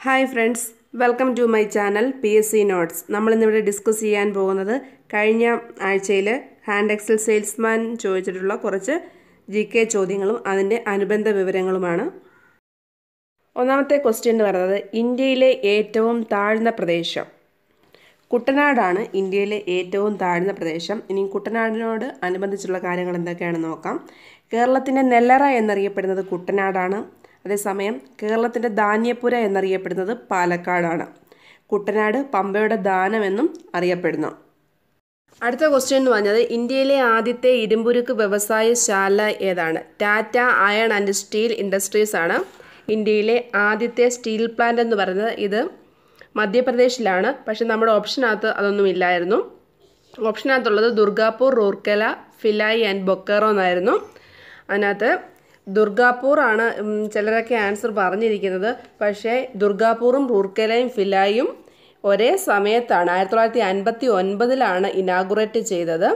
Hi friends welcome to my channel P S C notes നമ്മളിന്നിവിടെ discuss ചെയ്യാൻ പോകുന്നത് കഴിഞ്ഞ ആഴ്ചയിൽ ഹാൻഡ് എക്സൽ സെയിൽസ്മാൻ ചോദിച്ചിട്ടുള്ള കുറച്ച് ജി കെ ചോദ്യങ്ങളും അതിന്റെ അനുബന്ധ വിവരങ്ങളുമാണ്. ഒന്നാമത്തെ ക്വസ്റ്റ്യൻ എന്ന് പറയുന്നത് ഇന്ത്യയിലെ ഏറ്റവും താഴ്ന്ന പ്രദേശം. കുട്ടനാടാണ് ഇന്ത്യയിലെ ഏറ്റവും താഴ്ന്ന പ്രദേശം. ഇനി കുട്ടനാടിനോട് അനുബന്ധിച്ചുള്ള കാര്യങ്ങൾ എന്തൊക്കെയാണെന്ന് നോക്കാം. കേരളത്തിന്റെ നെല്ലറ എന്നറിയപ്പെടുന്നത് കുട്ടനാടാണ്. അതേസമയം കേരളത്തിന്റെ ധാന്യപ്പുര എന്നറിയപ്പെടുന്നത് പാലക്കാടാണ്. കുട്ടനാട് പമ്പയുടെ ദാനമെന്നും അറിയപ്പെടുന്നു. അടുത്ത ക്വസ്റ്റ്യൻ എന്ന് പറഞ്ഞത് ഇന്ത്യയിലെ ആദ്യത്തെ ഇരുമ്പുരുക്ക് വ്യവസായശാല ഏതാണ്? Tata iron and steel industries ആണ്. ഇന്ത്യയിലെ ആദ്യത്തെ സ്റ്റീൽ പ്ലാന്റ് എന്ന് പറയുന്നത് ഇത് മധ്യപ്രദേശിലാണ്. പക്ഷെ നമ്മുടെ ഓപ്ഷനകത്ത് അതൊന്നും ഇല്ലായിരുന്നു. ഓപ്ഷനകത്തുള്ളത് ദുർഗാപൂർ റൂർക്കല ഫിലായി ആൻഡ് ബൊക്കേറോ എന്നായിരുന്നു. അതിനകത്ത് ദുർഗാപൂർ ആണ് ചിലരൊക്കെ ആൻസർ പറഞ്ഞിരിക്കുന്നത്. പക്ഷേ ദുർഗാപൂറും റൂർക്കലയും ഫിലായും ഒരേ സമയത്താണ് ആയിരത്തി തൊള്ളായിരത്തി അൻപത്തി ഒൻപതിലാണ് ഇനാഗുറേറ്റ് ചെയ്തത്.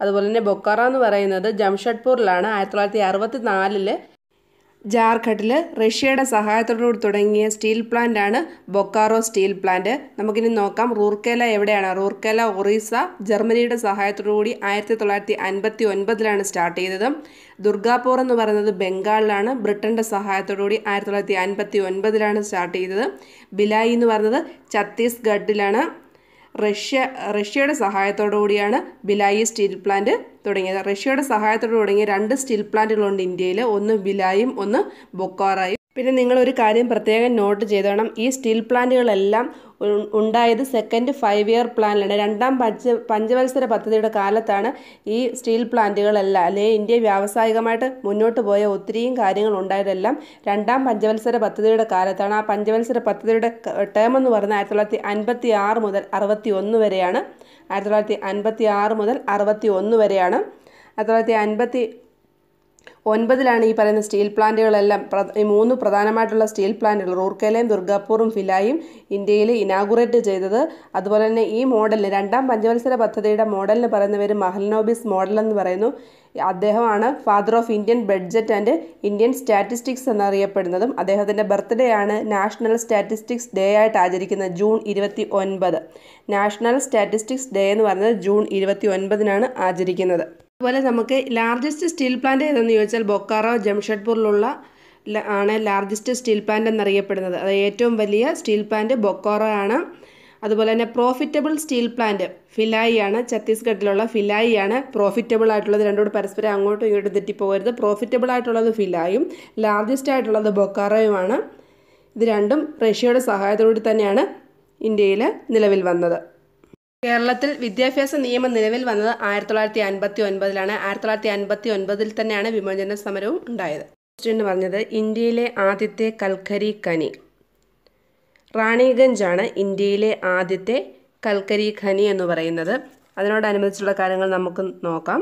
അതുപോലെ തന്നെ ബൊക്കാറ എന്ന് പറയുന്നത് ജംഷഡ്പൂരിലാണ് ആയിരത്തി തൊള്ളായിരത്തി അറുപത്തി നാലിൽ ജാർഖണ്ഡിൽ റഷ്യയുടെ സഹായത്തോടുകൂടി തുടങ്ങിയ സ്റ്റീൽ പ്ലാന്റ് ആണ് ബൊക്കാറോ സ്റ്റീൽ പ്ലാന്റ്. നമുക്കിനി നോക്കാം റൂർക്കേല എവിടെയാണ്? റൂർക്കേല ഒറീസ ജർമ്മനിയുടെ സഹായത്തോടുകൂടി ആയിരത്തി തൊള്ളായിരത്തി അൻപത്തി ഒൻപതിലാണ് സ്റ്റാർട്ട് ചെയ്തത്. ദുർഗാപൂർ എന്ന് പറയുന്നത് ബംഗാളിലാണ്. ബ്രിട്ടന്റെ സഹായത്തോടുകൂടി ആയിരത്തി തൊള്ളായിരത്തി അൻപത്തി ഒൻപതിലാണ് സ്റ്റാർട്ട് ചെയ്തത്. ബിലായി എന്ന് പറയുന്നത് ഛത്തീസ്ഗഡിലാണ്. റഷ്യ റഷ്യയുടെ സഹായത്തോടു കൂടിയാണ് ബിലായി സ്റ്റീൽ പ്ലാന്റ് തുടങ്ങിയത്. റഷ്യയുടെ സഹായത്തോടെ തുടങ്ങിയ രണ്ട് സ്റ്റീൽ പ്ലാന്റുകളുണ്ട് ഇന്ത്യയിൽ ഒന്ന് ബിലായും ഒന്ന് ബൊക്കാറായും. പിന്നെ നിങ്ങൾ ഒരു കാര്യം പ്രത്യേകം നോട്ട് ചെയ്തോണം ഈ സ്റ്റീൽ പ്ലാന്റുകളെല്ലാം ഉണ്ടായത് സെക്കൻഡ് ഫൈവ് ഇയർ പ്ലാനിലാണ് രണ്ടാം പഞ്ച പഞ്ചവത്സര പദ്ധതിയുടെ കാലത്താണ് ഈ സ്റ്റീൽ പ്ലാന്റുകളെല്ലാം അല്ലെ ഇന്ത്യ വ്യാവസായികമായിട്ട് മുന്നോട്ട് പോയ ഒത്തിരിയും കാര്യങ്ങൾ ഉണ്ടായതെല്ലാം രണ്ടാം പഞ്ചവത്സര പദ്ധതിയുടെ കാലത്താണ്. ആ പഞ്ചവത്സര പദ്ധതിയുടെ ടേം എന്ന് പറഞ്ഞാൽ ആയിരത്തി തൊള്ളായിരത്തി അൻപത്തി ആറ് മുതൽ അറുപത്തി ഒന്ന് വരെയാണ്. ആയിരത്തി തൊള്ളായിരത്തി അൻപത്തി ആറ് മുതൽ അറുപത്തി ഒന്ന് വരെയാണ്. ആയിരത്തി തൊള്ളായിരത്തി അൻപത്തി ഒൻപതിലാണ് ഈ പറയുന്ന സ്റ്റീൽ പ്ലാന്റുകളെല്ലാം ഈ മൂന്ന് പ്രധാനമായിട്ടുള്ള സ്റ്റീൽ പ്ലാന്റുകൾ റൂർക്കേലയും ദുർഗാപൂറും ഫിലായും ഇന്ത്യയിൽ ഇനാഗുറേറ്റ് ചെയ്തത്. അതുപോലെ തന്നെ ഈ മോഡലിന് രണ്ടാം പഞ്ചവത്സര പദ്ധതിയുടെ മോഡലിന് പറയുന്ന പേര് മഹൽനോബിസ് മോഡൽ എന്ന് പറയുന്നു. അദ്ദേഹമാണ് father of Indian budget and Indian statistics എന്നറിയപ്പെടുന്നതും അദ്ദേഹത്തിന്റെ ബർത്ത്ഡേ ആണ് നാഷണൽ സ്റ്റാറ്റിസ്റ്റിക്സ് ഡേ ആയിട്ട് ആചരിക്കുന്നത് ജൂൺ ഇരുപത്തി ഒൻപത്. നാഷണൽ സ്റ്റാറ്റിസ്റ്റിക്സ് ഡേ എന്ന് പറയുന്നത് ജൂൺ ഇരുപത്തി ഒൻപതിനാണ് ആചരിക്കുന്നത്. അതുപോലെ നമുക്ക് ലാർജസ്റ്റ് സ്റ്റീൽ പ്ലാന്റ് ഏതെന്ന് ചോദിച്ചാൽ ബൊക്കാറോ ജംഷഡ്പൂരിലുള്ള ആണ് ലാർജസ്റ്റ് സ്റ്റീൽ പ്ലാന്റ് എന്നറിയപ്പെടുന്നത്. അത് ഏറ്റവും വലിയ സ്റ്റീൽ പ്ലാന്റ് ബൊക്കാറോ ആണ്. അതുപോലെ തന്നെ പ്രോഫിറ്റബിൾ സ്റ്റീൽ പ്ലാന്റ് ഫിലായി ആണ്. ഛത്തീസ്ഗഡിലുള്ള ഫിലായി ആണ്. പ്രോഫിറ്റബിൾ ആയിട്ടുള്ളത് രണ്ടുകൂടെ പരസ്പരം അങ്ങോട്ടും ഇങ്ങോട്ടും തെറ്റിപ്പോകരുത്. പ്രോഫിറ്റബിൾ ആയിട്ടുള്ളത് ഫിലായും ലാർജസ്റ്റ് ആയിട്ടുള്ളത് ബൊക്കാറോയുമാണ് ഇത് രണ്ടും റഷ്യയുടെ സഹായത്തോടെ തന്നെയാണ് ഇന്ത്യയിൽ നിലവിൽ വന്നത്. കേരളത്തിൽ വിദ്യാഭ്യാസ നിയമം നിലവിൽ വന്നത് ആയിരത്തി തൊള്ളായിരത്തി അൻപത്തി ഒൻപതിലാണ് ആയിരത്തി തൊള്ളായിരത്തി അൻപത്തി ഒൻപതിൽ തന്നെയാണ് വിമോചന സമരവും ഉണ്ടായത്. എന്ന് പറഞ്ഞത് ഇന്ത്യയിലെ ആദ്യത്തെ കൽക്കരി ഖനി. റാണിഗഞ്ച് ആണ് ഇന്ത്യയിലെ ആദ്യത്തെ കൽക്കരി ഖനി എന്ന് പറയുന്നത്. അതിനോടനുബന്ധിച്ചുള്ള കാര്യങ്ങൾ നമുക്ക് നോക്കാം.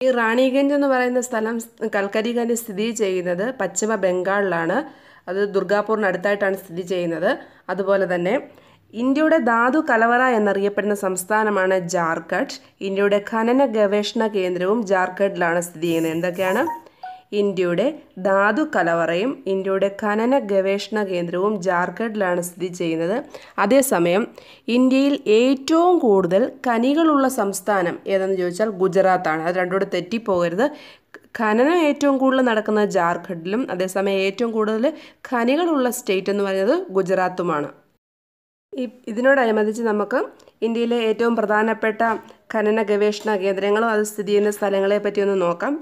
ഈ റാണിഗഞ്ച് എന്ന് പറയുന്ന സ്ഥലം കൽക്കരി ഖനി സ്ഥിതി ചെയ്യുന്നത് പശ്ചിമ ബംഗാളിലാണ്. അത് ദുർഗാപൂറിനടുത്തായിട്ടാണ് സ്ഥിതി ചെയ്യുന്നത്. അതുപോലെ തന്നെ ഇന്ത്യയുടെ ധാതു കലവറ എന്നറിയപ്പെടുന്ന സംസ്ഥാനമാണ് ജാർഖണ്ഡ്. ഇന്ത്യയുടെ ഖനന ഗവേഷണ കേന്ദ്രവും ജാർഖണ്ഡിലാണ് സ്ഥിതി ചെയ്യുന്നത്. എന്തൊക്കെയാണ്? ഇന്ത്യയുടെ ധാതു കലവറയും ഇന്ത്യയുടെ ഖനന ഗവേഷണ കേന്ദ്രവും ജാർഖണ്ഡിലാണ് സ്ഥിതി ചെയ്യുന്നത്. അതേസമയം ഇന്ത്യയിൽ ഏറ്റവും കൂടുതൽ ഖനികളുള്ള സംസ്ഥാനം ഏതെന്ന് ചോദിച്ചാൽ ഗുജറാത്താണ്. അത് രണ്ടുകൂടെ തെറ്റിപ്പോകരുത്. ഖനനം ഏറ്റവും കൂടുതൽ നടക്കുന്നത് ജാർഖണ്ഡിലും അതേസമയം ഏറ്റവും കൂടുതൽ ഖനികളുള്ള സ്റ്റേറ്റ് എന്ന് പറയുന്നത് ഗുജറാത്തുമാണ്. ഈ ഇതിനോടനുബന്ധിച്ച് നമുക്ക് ഇന്ത്യയിലെ ഏറ്റവും പ്രധാനപ്പെട്ട ഖനന ഗവേഷണ കേന്ദ്രങ്ങളും അത് സ്ഥിതി ചെയ്യുന്ന സ്ഥലങ്ങളെ പറ്റി ഒന്ന് നോക്കാം.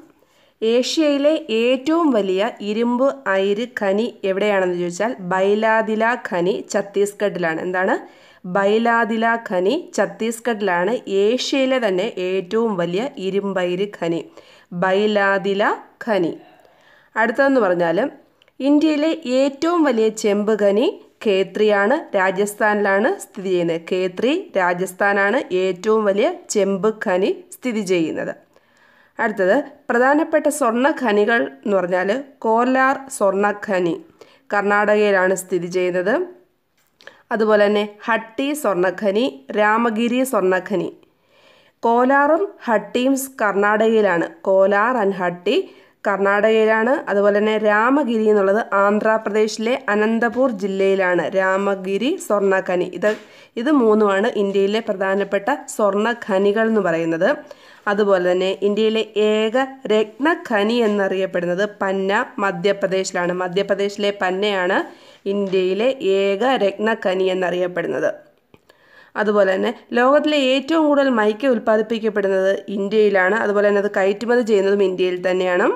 ഏഷ്യയിലെ ഏറ്റവും വലിയ ഇരുമ്പ് അയിര് ഖനി എവിടെയാണെന്ന് ചോദിച്ചാൽ ബൈലാദില ഖനി ഛത്തീസ്ഗഡിലാണ്. എന്താണ്? ബൈലാദില ഖനി ഛത്തീസ്ഗഡിലാണ് ഏഷ്യയിലെ തന്നെ ഏറ്റവും വലിയ ഇരുമ്പയിര് ഖനി. ബൈലാദില ഖനി. അടുത്തതെന്ന് പറഞ്ഞാൽ ഇന്ത്യയിലെ ഏറ്റവും വലിയ ചെമ്പ് ഖനി ഖേത്രിയാണ് രാജസ്ഥാനിലാണ് സ്ഥിതി ചെയ്യുന്നത്. ഖേത്രി രാജസ്ഥാനാണ് ഏറ്റവും വലിയ ചെമ്പ് ഖനി സ്ഥിതി ചെയ്യുന്നത്. അടുത്തത് പ്രധാനപ്പെട്ട സ്വർണ ഖനികൾ എന്ന് പറഞ്ഞാൽ കോലാർ സ്വർണ ഖനി കർണാടകയിലാണ് സ്ഥിതി ചെയ്യുന്നത്. അതുപോലെ തന്നെ ഹട്ടി സ്വർണഖനി രാമഗിരി സ്വർണഖനി കോലാറും ഹട്ടിയും കർണാടകയിലാണ്. കോലാർ ആൻഡ് ഹട്ടി കർണാടകയിലാണ്. അതുപോലെ തന്നെ രാമഗിരി എന്നുള്ളത് ആന്ധ്രാപ്രദേശിലെ അനന്തപൂർ ജില്ലയിലാണ്. രാമഗിരി സ്വർണഖനി ഇത് ഇത് മൂന്നുമാണ് ഇന്ത്യയിലെ പ്രധാനപ്പെട്ട സ്വർണഖനികൾ എന്ന് പറയുന്നത്. അതുപോലെ തന്നെ ഇന്ത്യയിലെ ഏക രത്നഖനി എന്നറിയപ്പെടുന്നത് പന്ന മധ്യപ്രദേശിലാണ്. മധ്യപ്രദേശിലെ പന്നയാണ് ഇന്ത്യയിലെ ഏക രത്നഖനി എന്നറിയപ്പെടുന്നത്. അതുപോലെ തന്നെ ലോകത്തിലെ ഏറ്റവും കൂടുതൽ മൈക്ക ഉൽപ്പാദിപ്പിക്കപ്പെടുന്നത് ഇന്ത്യയിലാണ്. അതുപോലെ തന്നെ അത് കയറ്റുമതി ചെയ്യുന്നതും ഇന്ത്യയിൽ തന്നെയാണ്.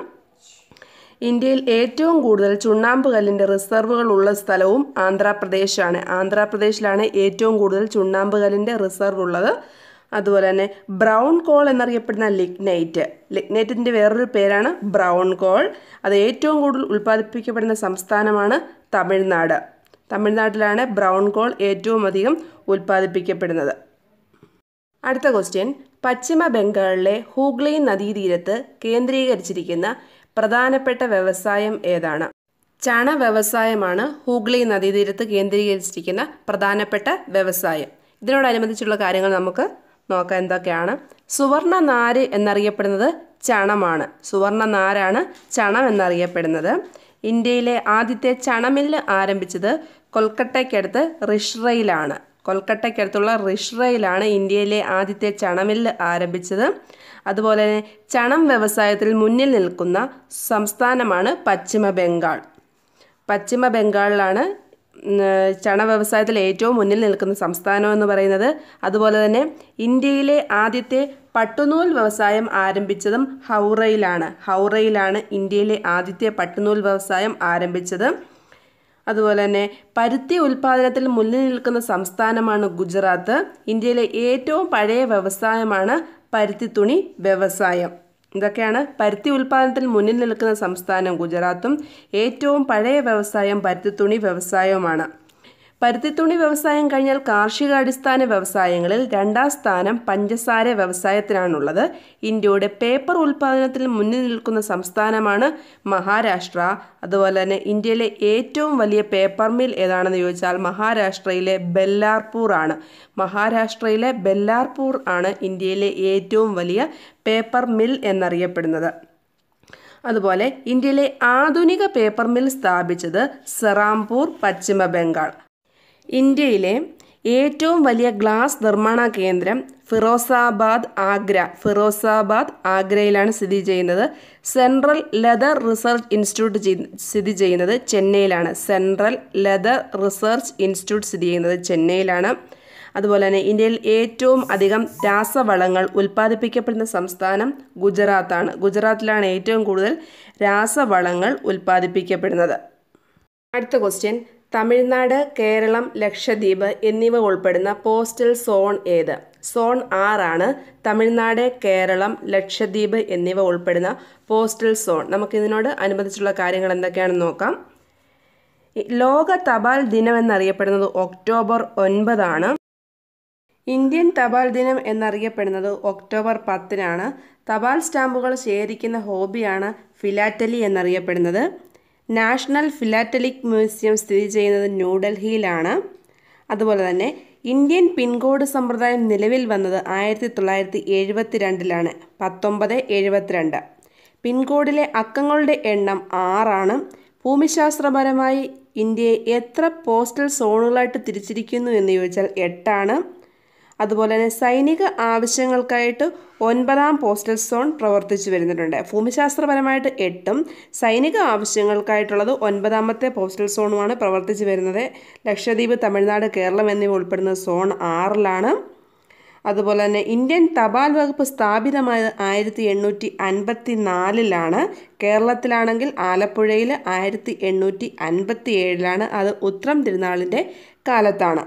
ഇന്ത്യയിൽ ഏറ്റവും കൂടുതൽ ചുണ്ണാമ്പ് കല്ലിന്റെ റിസർവുകൾ ഉള്ള സ്ഥലവും ആന്ധ്രാപ്രദേശാണ്. ആന്ധ്രാപ്രദേശിലാണ് ഏറ്റവും കൂടുതൽ ചുണ്ണാമ്പ് കല്ലിന്റെ റിസർവ് ഉള്ളത്. അതുപോലെ തന്നെ ബ്രൗൺ കോൾ എന്നറിയപ്പെടുന്ന ലിഗ്നൈറ്റ്. ലിഗ്നൈറ്റിന്റെ വേറൊരു പേരാണ് ബ്രൗൺ കോൾ. അത് ഏറ്റവും കൂടുതൽ ഉൽപ്പാദിപ്പിക്കപ്പെടുന്ന സംസ്ഥാനമാണ് തമിഴ്നാട്. തമിഴ്നാട്ടിലാണ് ബ്രൗൺ കോൾ ഏറ്റവും അധികം ഉൽപ്പാദിപ്പിക്കപ്പെടുന്നത്. അടുത്ത ക്വസ്റ്റ്യൻ പശ്ചിമ ബംഗാളിലെ ഹൂഗ്ലി നദീതീരത്ത് കേന്ദ്രീകരിച്ചിരിക്കുന്ന പ്രധാനപ്പെട്ട വ്യവസായം ഏതാണ്? ചണ വ്യവസായമാണ് ഹൂഗ്ലി നദീതീരത്ത് കേന്ദ്രീകരിച്ചിരിക്കുന്ന പ്രധാനപ്പെട്ട വ്യവസായം. ഇതിനോടനുബന്ധിച്ചുള്ള കാര്യങ്ങൾ നമുക്ക് നോക്കാം. എന്തൊക്കെയാണ്? സുവർണ നാര് എന്നറിയപ്പെടുന്നത് ചണമാണ്. സുവർണ നാരാണ് ചണം എന്നറിയപ്പെടുന്നത്. ഇന്ത്യയിലെ ആദ്യത്തെ ചണമില്ല് ആരംഭിച്ചത് കൊൽക്കട്ടയ്ക്കടുത്ത് റിഷ്റയിലാണ്. കൊൽക്കട്ടയ്ക്കടുത്തുള്ള റിഷ്റയിലാണ് ഇന്ത്യയിലെ ആദ്യത്തെ ചണമില്ല് ആരംഭിച്ചത്. അതുപോലെ തന്നെ ചണം വ്യവസായത്തിൽ മുന്നിൽ നിൽക്കുന്ന സംസ്ഥാനമാണ് പശ്ചിമ ബംഗാൾ. പശ്ചിമ ബംഗാളിലാണ് ചണ വ്യവസായത്തിൽ ഏറ്റവും മുന്നിൽ നിൽക്കുന്ന സംസ്ഥാനം എന്ന് പറയുന്നത്. അതുപോലെ തന്നെ ഇന്ത്യയിലെ ആദ്യത്തെ പട്ടുനൂൽ വ്യവസായം ആരംഭിച്ചതും ഹൗറയിലാണ്. ഹൗറയിലാണ് ഇന്ത്യയിലെ ആദ്യത്തെ പട്ടുനൂൽ വ്യവസായം ആരംഭിച്ചത്. അതുപോലെ തന്നെ പരുത്തി ഉൽപ്പാദനത്തിൽ മുന്നിൽ നിൽക്കുന്ന സംസ്ഥാനമാണ് ഗുജറാത്ത്. ഇന്ത്യയിലെ ഏറ്റവും പഴയ വ്യവസായമാണ് പരുത്തി തുണി വ്യവസായം. ഇതൊക്കെയാണ് പരുത്തി ഉൽപ്പാദനത്തിൽ മുന്നിൽ നിൽക്കുന്ന സംസ്ഥാനം ഗുജറാത്തും. ഏറ്റവും പഴയ വ്യവസായം പരുത്തി തുണി വ്യവസായവുമാണ്. പരുത്തിത്തുണി വ്യവസായം കഴിഞ്ഞാൽ കാർഷികാടിസ്ഥാന വ്യവസായങ്ങളിൽ രണ്ടാം സ്ഥാനം പഞ്ചസാര വ്യവസായത്തിനാണുള്ളത്. ഇന്ത്യയുടെ പേപ്പർ ഉൽപ്പാദനത്തിൽ മുന്നിൽ നിൽക്കുന്ന സംസ്ഥാനമാണ് മഹാരാഷ്ട്ര. അതുപോലെ തന്നെ ഇന്ത്യയിലെ ഏറ്റവും വലിയ പേപ്പർ മിൽ ഏതാണെന്ന് ചോദിച്ചാൽ മഹാരാഷ്ട്രയിലെ ബെല്ലാർപൂർ ആണ്. മഹാരാഷ്ട്രയിലെ ബെല്ലാർപൂർ ആണ് ഇന്ത്യയിലെ ഏറ്റവും വലിയ പേപ്പർ മിൽ എന്നറിയപ്പെടുന്നത്. അതുപോലെ ഇന്ത്യയിലെ ആധുനിക പേപ്പർ മിൽ സ്ഥാപിച്ചത് സെറാംപൂർ പശ്ചിമ ബംഗാൾ ഇന്ത്യയിലെ ഏറ്റവും വലിയ ഗ്ലാസ് നിർമ്മാണ കേന്ദ്രം ഫിറോസാബാദ് ആഗ്ര. ഫിറോസാബാദ് ആഗ്രയിലാണ് സ്ഥിതി ചെയ്യുന്നത്. സെൻട്രൽ ലെതർ റിസർച്ച് ഇൻസ്റ്റിറ്റ്യൂട്ട് സ്ഥിതി ചെയ്യുന്നത് ചെന്നൈയിലാണ്. സെൻട്രൽ ലെതർ റിസർച്ച് ഇൻസ്റ്റിറ്റ്യൂട്ട് സ്ഥിതി ചെയ്യുന്നത് ചെന്നൈയിലാണ്. അതുപോലെ തന്നെ ഇന്ത്യയിൽ ഏറ്റവും അധികം രാസവളങ്ങൾ ഉൽപ്പാദിപ്പിക്കപ്പെടുന്ന സംസ്ഥാനം ഗുജറാത്താണ്. ഗുജറാത്തിലാണ് ഏറ്റവും കൂടുതൽ രാസവളങ്ങൾ ഉൽപ്പാദിപ്പിക്കപ്പെടുന്നത്. അടുത്ത ക്വസ്റ്റ്യൻ തമിഴ്നാട് കേരളം ലക്ഷദ്വീപ് എന്നിവ ഉൾപ്പെടുന്ന പോസ്റ്റൽ സോൺ ഏത്? സോൺ ആറാണ് തമിഴ്നാട് കേരളം ലക്ഷദ്വീപ് എന്നിവ ഉൾപ്പെടുന്ന പോസ്റ്റൽ സോൺ. നമുക്കിതിനോട് അനുബന്ധിച്ചുള്ള കാര്യങ്ങൾ എന്തൊക്കെയാണെന്ന് നോക്കാം. ലോക തപാൽ ദിനം എന്നറിയപ്പെടുന്നത് ഒക്ടോബർ ഒൻപതാണ്. ഇന്ത്യൻ തപാൽ ദിനം എന്നറിയപ്പെടുന്നത് ഒക്ടോബർ പത്തിനാണ്. തപാൽ സ്റ്റാമ്പുകൾ ശേഖരിക്കുന്ന ഹോബിയാണ് ഫിലാറ്റലി എന്നറിയപ്പെടുന്നത്. നാഷണൽ ഫിലാറ്റലിക് മ്യൂസിയം സ്ഥിതി ചെയ്യുന്നത് ന്യൂഡൽഹിയിലാണ് അതുപോലെ തന്നെ ഇന്ത്യൻ പിൻകോഡ് സമ്പ്രദായം നിലവിൽ വന്നത് ആയിരത്തി തൊള്ളായിരത്തി എഴുപത്തി രണ്ടിലാണ് പത്തൊമ്പത് എഴുപത്തിരണ്ട്. പിൻകോഡിലെ അക്കങ്ങളുടെ എണ്ണം ആറാണ്. ഭൂമിശാസ്ത്രപരമായി ഇന്ത്യയെ എത്ര പോസ്റ്റൽ സോണുകളായിട്ട് തിരിച്ചിരിക്കുന്നു എന്ന് ചോദിച്ചാൽ എട്ടാണ്. അതുപോലെ തന്നെ സൈനിക ആവശ്യങ്ങൾക്കായിട്ട് ഒൻപതാം പോസ്റ്റൽ സോൺ പ്രവർത്തിച്ചു വരുന്നിട്ടുണ്ട് ഭൂമിശാസ്ത്രപരമായിട്ട് എട്ടും സൈനിക ആവശ്യങ്ങൾക്കായിട്ടുള്ളത് ഒൻപതാമത്തെ പോസ്റ്റൽ സോണുമാണ് പ്രവർത്തിച്ചു വരുന്നത്. ലക്ഷദ്വീപ് തമിഴ്നാട് കേരളം എന്നിവ ഉൾപ്പെടുന്ന സോൺ ആറിലാണ്. അതുപോലെ തന്നെ ഇന്ത്യൻ തപാൽ വകുപ്പ് സ്ഥാപിതമായത് ആയിരത്തി എണ്ണൂറ്റി അൻപത്തി നാലിലാണ് കേരളത്തിലാണെങ്കിൽ ആലപ്പുഴയിൽ ആയിരത്തി എണ്ണൂറ്റി അൻപത്തി ഏഴിലാണ് അത് ഉത്രം തിരുനാളിന്റെ കാലത്താണ്.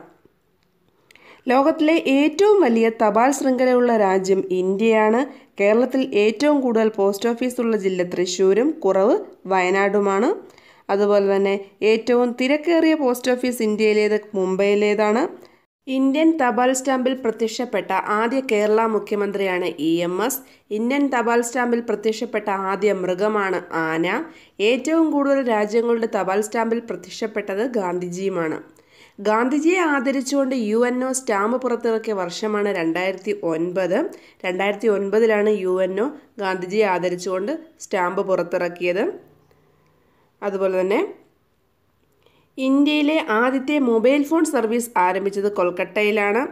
ലോകത്തിലെ ഏറ്റവും വലിയ തപാൽ ശൃംഖലയുള്ള രാജ്യം ഇന്ത്യയാണ്. കേരളത്തിൽ ഏറ്റവും കൂടുതൽ പോസ്റ്റ് ഓഫീസ് ഉള്ള ജില്ല തൃശ്ശൂരും കുറവ് വയനാടുമാണ്. അതുപോലെ തന്നെ ഏറ്റവും തിരക്കേറിയ പോസ്റ്റ് ഓഫീസ് ഇന്ത്യയിലേത് മുംബൈയിലേതാണ്. ഇന്ത്യൻ തപാൽ സ്റ്റാമ്പിൽ പ്രത്യക്ഷപ്പെട്ട ആദ്യ കേരള മുഖ്യമന്ത്രിയാണ് ഇ എം എസ്. ഇന്ത്യൻ തപാൽ സ്റ്റാമ്പിൽ പ്രത്യക്ഷപ്പെട്ട ആദ്യ മൃഗമാണ് ആന. ഏറ്റവും കൂടുതൽ രാജ്യങ്ങളുടെ തപാൽ സ്റ്റാമ്പിൽ പ്രത്യക്ഷപ്പെട്ടത് ഗാന്ധിജിയുമാണ്. ഗാന്ധിജിയെ ആദരിച്ചുകൊണ്ട് യു എൻ ഒ സ്റ്റാമ്പ് പുറത്തിറക്കിയ വർഷമാണ് രണ്ടായിരത്തി ഒൻപത്. രണ്ടായിരത്തി ഒൻപതിലാണ് യു എൻ ഒ ഗാന്ധിജിയെ ആദരിച്ചുകൊണ്ട് സ്റ്റാമ്പ് പുറത്തിറക്കിയത്. അതുപോലെ തന്നെ ഇന്ത്യയിലെ ആദ്യത്തെ മൊബൈൽ ഫോൺ സർവീസ് ആരംഭിച്ചത് കൊൽക്കട്ടയിലാണ്.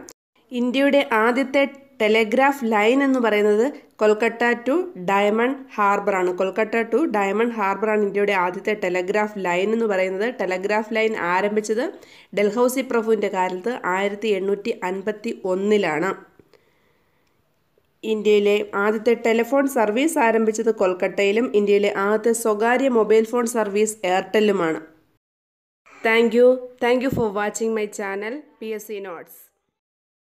ഇന്ത്യയുടെ ആദ്യത്തെ ടെലഗ്രാഫ് ലൈൻ എന്ന് പറയുന്നത് കൊൽക്കട്ട ടു ഡയമണ്ട് ഹാർബറാണ്. കൊൽക്കട്ട ടു ഡയമണ്ട് ഹാർബറാണ് ഇന്ത്യയുടെ ആദ്യത്തെ ടെലഗ്രാഫ് ലൈൻ എന്ന് പറയുന്നത്. ടെലഗ്രാഫ് ലൈൻ ആരംഭിച്ചത് ഡൽഹൌസി പ്രഭുവിന്റെ കാലത്ത് ആയിരത്തി എണ്ണൂറ്റി അൻപത്തി ഒന്നിലാണ് ഇന്ത്യയിലെ ആദ്യത്തെ ടെലിഫോൺ സർവീസ് ആരംഭിച്ചത് കൊൽക്കട്ടയിലും ഇന്ത്യയിലെ ആദ്യത്തെ സ്വകാര്യ mobile phone service എയർടെല്ലുമാണ്. Thank you. Thank you for watching my channel P S C notes.